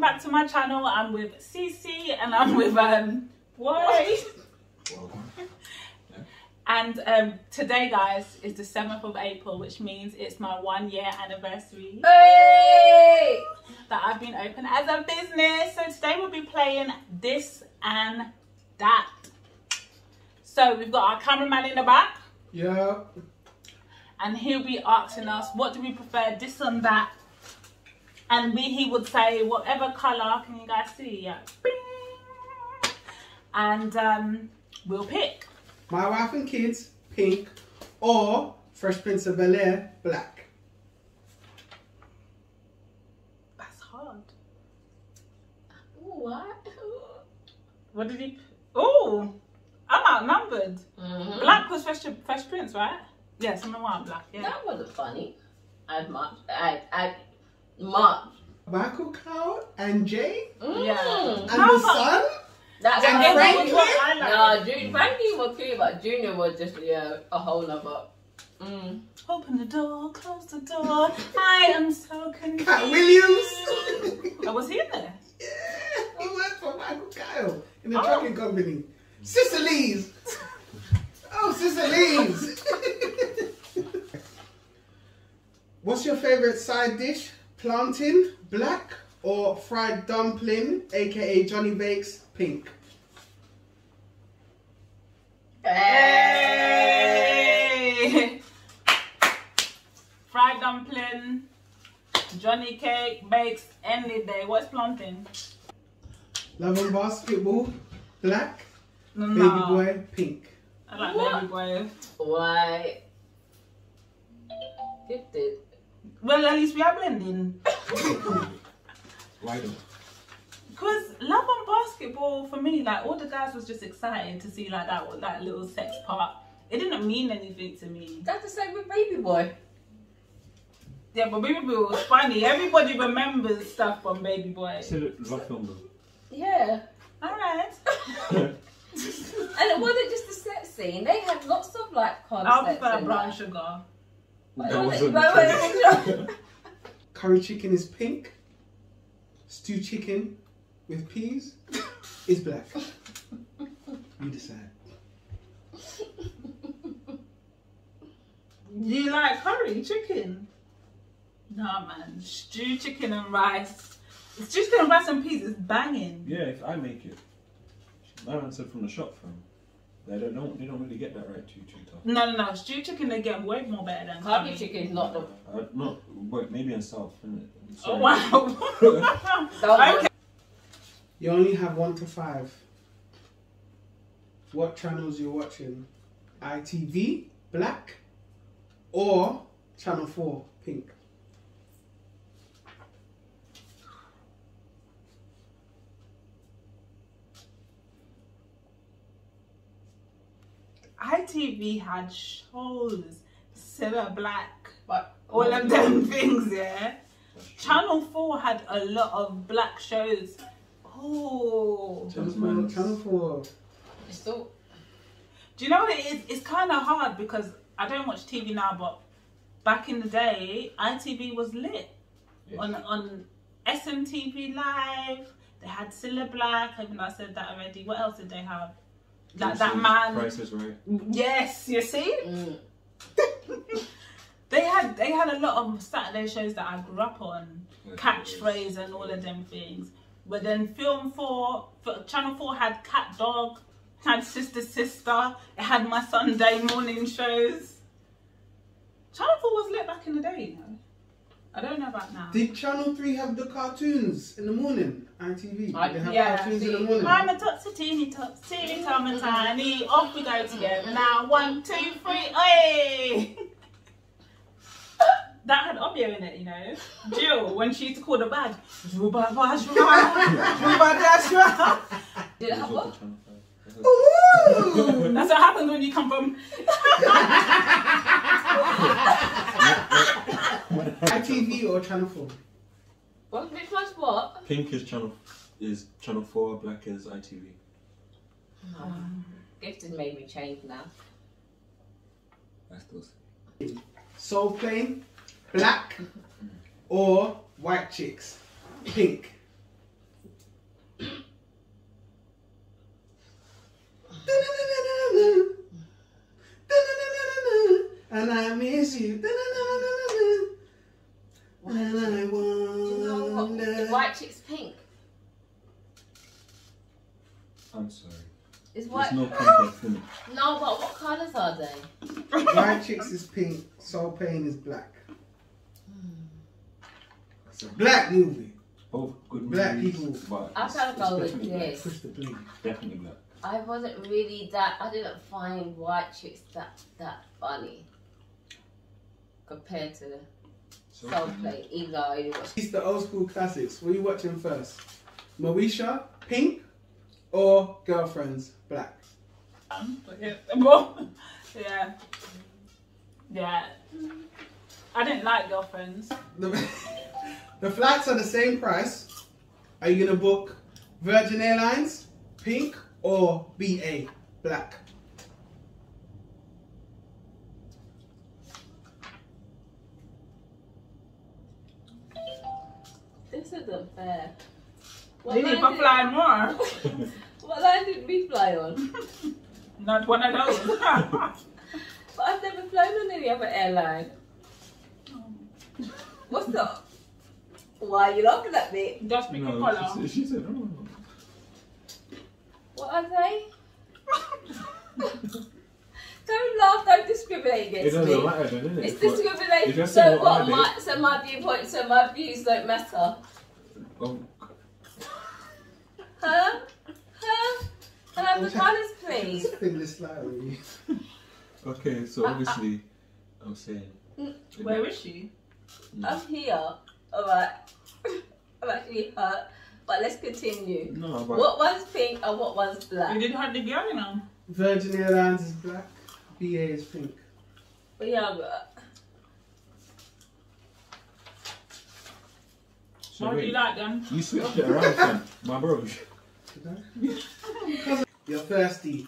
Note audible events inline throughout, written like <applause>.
welcome back to my channel. I'm with Cece and I'm with um what? <laughs> And um, today, guys, is the 7th of April, which means it's my one year anniversary Hey! that I've been open as a business. So today we'll be playing this and that. So we've got our cameraman in the back, Yeah. and he'll be asking us what do we prefer, this and that. And we, he would say whatever color. Can you guys see? Yeah. Bing. And um, we'll pick. My wife and kids, pink, or Fresh Prince of Bel Air, black. That's hard. Ooh, what? What did he? Oh, I'm outnumbered. Mhm. Black was Fresh, Fresh Prince, right? Yes, I'm the one black. Yeah. That wasn't funny. As much. I, I, much. Michael Kyle and Jay Mm. Yeah. and How the son. That's And how- Frankie? No, Junior, Frankie was cute, but Junior was just, yeah, a whole nother. Mm. Open the door, close the door. I am so confused. Katt Williams. <laughs> Oh, was he in there? yeah, he worked for Michael Kyle in the Oh. trucking company. Sicily's. Oh, Sicily's. <laughs> What's your favorite side dish? Plantain, black, or fried dumpling, aka Johnny Bakes, pink? Hey! Fried dumpling, Johnny cake, bakes, any day. What's planting? Love and basketball, black, No, baby boy, pink. I like What? baby boy. Why? Gifted. Well, at least we are blending. Why don't? Cause love and basketball for me, like all the guys was just excited to see like that that little sex part. It didn't mean anything to me. That's the same with Baby Boy. Yeah, but Baby Boy was funny. Everybody remembers stuff from Baby Boy. Still a love film though. Yeah. Alright. <laughs> <laughs> And it wasn't just the sex scene. They had lots of like concepts. I'll prefer in brown sugar. Wait, That wasn't wait. <laughs> Curry chicken is pink. Stew chicken with peas is black. You decide. <laughs> You like curry chicken? Nah man. Stew chicken and rice. Stew chicken and rice and peas is banging. Yeah, if I make it. My man said from the shop from. They don't know. They don't really get that right too too tough. No no no. Stew chicken they get way more better than Curry curry. chicken is not the. Uh, not wait, maybe in South, isn't it? Oh wow. <laughs> Okay. You only have one to five. What channels you're watching? ITV, black, or Channel 4, pink? ITV had shows, Cilla Black, But all of them <laughs> things, yeah. Channel 4 had a lot of black shows. Oh. Channel 4, Gentlemen's- Channel 4. It's still. Do you know what it is? It's kind of hard because I don't watch TV now, but back in the day, ITV was lit. Yeah. On on SMTV Live, they had Cilla Black, I think I said that already. What else did they have? Like that Prices- man. Prices right. Yes, you see? Mm. They had they had a lot of Saturday shows that I grew up on, Yeah, catchphrase and all of them things. But then Film Four, F- Channel Four had Cat Dog, had Sister Sister. It had my Sunday morning shows. Channel Four was lit back in the day, you know. I don't know about now. Did Channel 3 have the cartoons in the morning? ITV? I- Did they have yeah, cartoons in see, the morning? I'm a topsy teeny top, teeny tom and tiny. Off we go together now. One, two, three, hey! <laughs> That had Obio in it, you know. Jill, when she used to call the bag. Juba ba jua, juba da. Did it have what? Ooh! That's what happens when you come from. <laughs> ITV or Channel 4? What? Which one's what? Pink is Channel is Channel 4, black is ITV. Oh. Gifted made me change now. That's those. Soul plane, black or white chicks? Pink. and I miss you. White I chicks. Do you know what? wonder. White chicks pink. I'm sorry. Is There's white. no context in it. No, but what colours are they? White chicks is pink. Soul Plane is black. It's a black movie. Both good Black movies, people. but I'm it's- gonna it's go with this. Push the blue. Definitely black. I wasn't really that. I didn't find white chicks that that funny compared to So, Soul Plane. Even though I only watched. These the old school classics. What are you watching first? Moesha, pink, or Girlfriends, black? Um, but yeah, <laughs> yeah, yeah. I didn't like girlfriends. The, <laughs> the flights are the same price. Are you gonna book Virgin Airlines, pink, or BA, black? This isn't fair. They need to fly more. <laughs> what line did we fly on? <laughs> Not one of those. <laughs> But I've never flown on any other airline. What's up? Why are you laughing at me? Just pick a no, colour. she, she said, oh. What are they? don't laugh, don't discriminate It against doesn't me. matter then, innit? It's discrimination. If So what? what I My, so my viewpoint, so my views don't matter. Oh, Huh? Huh? Can I have the colours, please? Spin this okay, so uh, uh. obviously, I'm saying. Where is she? Mm. I'm here. Alright. <coughs> I'm actually hurt. But let's continue. No, but What one's pink and what one's black? You didn't have the girl, you know. Virgin Airlines is black, BA is pink. But yeah, but so How do you wait, like them? You switched it around, fam. My bro. You're thirsty.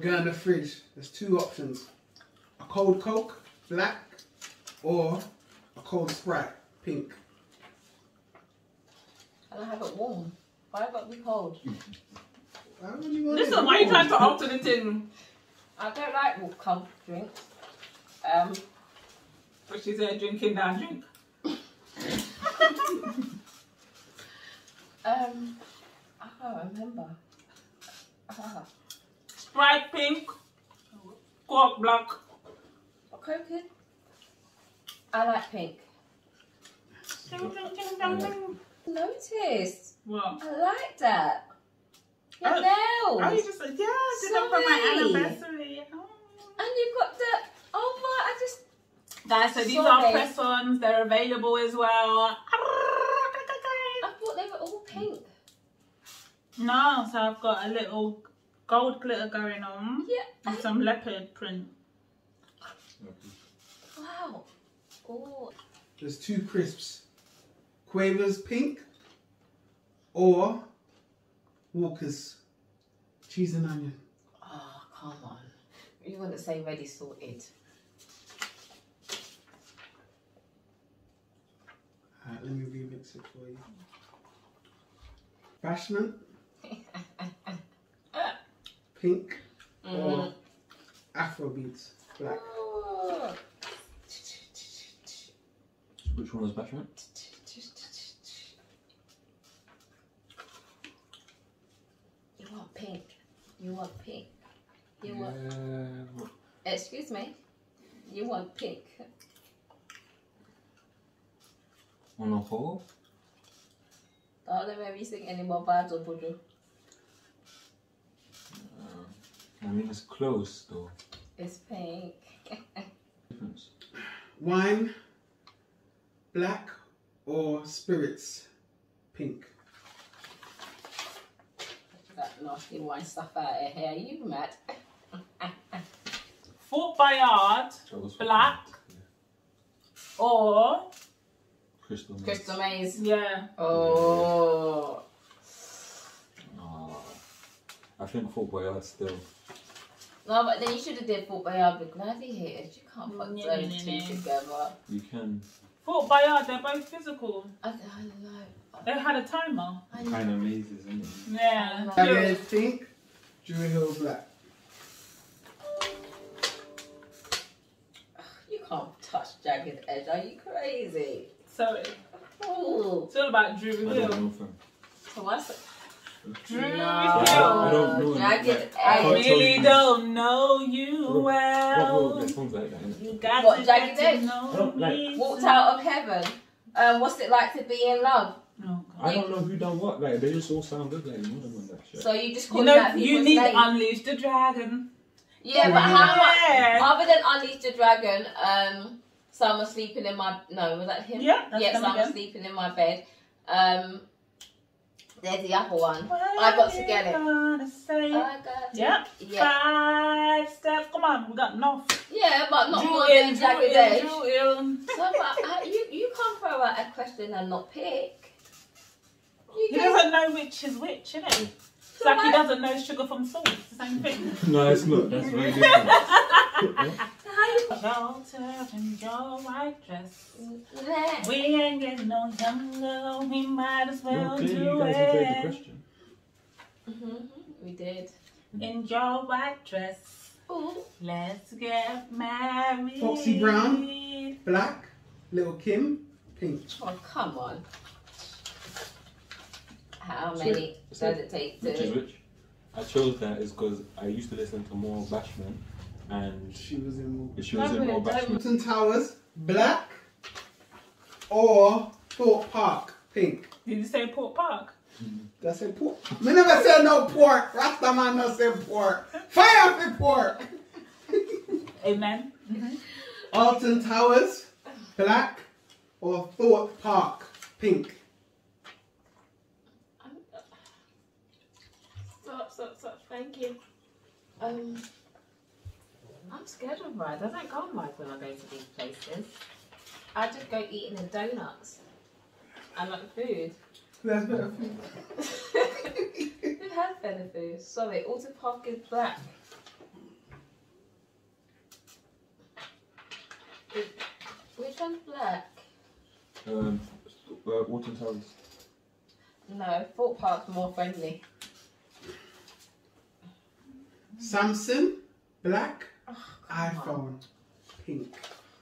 Go in the fridge. There's two options: a cold Coke, black, or a cold Sprite, pink. and I have it warm. Why got me cold? Why would you want Listen, it why you trying to alter the thing? I don't like cold drinks. Um, But she's there drinking that drink. <laughs> um, I can't remember. Ah, Sprite pink, Coke black. Coke? I like pink. Ding, ding, ding, ding, ding. Notice. What? I like that. Your Oh, nails. Oh, you just yeah, I did that for my anniversary. Oh. And you've got the. Oh my! I just. Guys, so these Sorry. are press-ons. They're available as well. I thought they were all pink. No, so I've got a little gold glitter going on Yeah. and some leopard print. Wow. Oh. There's two crisps: Quavers pink, or Walker's cheese and onion. Oh, come on. You want to say ready sorted? Alright, let me remix it for you. Bashment, <laughs> pink, mm. or Afrobeats, black. Oh. <laughs> Which one was better? You want pink. You want pink. You Yeah. want. Excuse me. You want pink. On a whole? Don't let me have you sing any more vibes or Buju. Uh, I mean, it's close though. It's pink. <laughs> Difference. Wine, black, or spirits, pink. That nasty wine stuff out of here. You mad? Fort Boyard That was Black. or, Crystal. Maze. Crystal Maze. yeah, Oh. Ah, I think Fort Boyard still. No, but then you should have did Fort Boyard with Gladiators. You can't put Yeah, those yeah, two yeah. together. You can Fort Boyard, they're both physical. I, I know. They had a timer. I know. kind of mazes, isn't it? Yeah. Jagged pink, Dru Hill black. You can't touch Jagged Edge. Are you crazy? So Ooh. it's all about Dru I Hill. don't know, fam. So what's Dru No. Hill. I don't know. Jagged like, I can't Edge. tell really you. don't know you Bro, What well. role there's songs like that, innit? You got What, to Jagged get to Edge? know I don't like- me. Walked out of heaven. Um, what's it like to be in love? Oh, I God. don't know who done what. Like they just all sound good. Like you know them on that shit. So you just call You them know, out you people's need names. Unleash the Dragon. Yeah, but how much? Yeah. Other than Unleash the Dragon, um, someone sleeping in my no, was that him? Yeah, that's yeah, them someone again. sleeping in my bed. Um, there's the other one. I got to get it. Gonna say. I got Yep. Yeah, Five steps. Come on, we got enough. yeah, but not Dru more Hill, than Dru Jagged Hill, Edge. Dru Hill. So, but, uh, you you can't throw out a question and not pick. You He do. doesn't know which is which, innit? It's like he doesn't know sugar from salt. It's the same thing. no, it's not. That's very different. <laughs> How in your white dress. We ain't getting no younger. We might as no, well clearly do you guys enjoyed the it. question. Mhm, We did. In your white dress. Ooh. Let's get married. Foxy Brown. Black, Little Kim, Pink. Oh come on. How many so does it take Which is which? I chose that is because I used to listen to more Bashment, and She was in she was in more Don't- Bashment. Milton Towers, Black, or Thorpe Park, Pink. Did you say Port Park? Did I say pork? Me never say no pork. Rasta man no say pork. Fire for pork. <laughs> Amen. Mm-hmm. Alton Towers, black, or Thorpe Park, pink. Um, uh, stop, stop, stop. Thank you. Um, I'm scared of rides. I don't go on rides when I go to these places. I just go eating the donuts. I like food. That's better food. <laughs> Who has better food? Sorry, Alton Park is black. Is- Which one's black? Um, uh, Walton Towers. No, Fort Park's more friendly. Samsung, black, come on. iPhone, pink.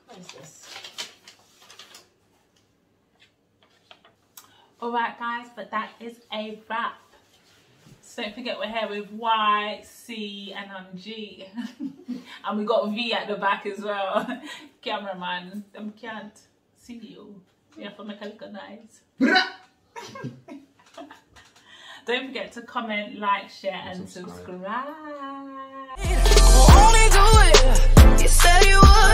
What is this? Alright, guys, but that is a wrap. So don't forget we're here with Y, C, and um, G. <laughs> and we got V at the back as well. <laughs> Cameraman, them can't see you. You have to make a look nice. <laughs> Don't forget to comment, like, share, and And subscribe. subscribe. You said you would.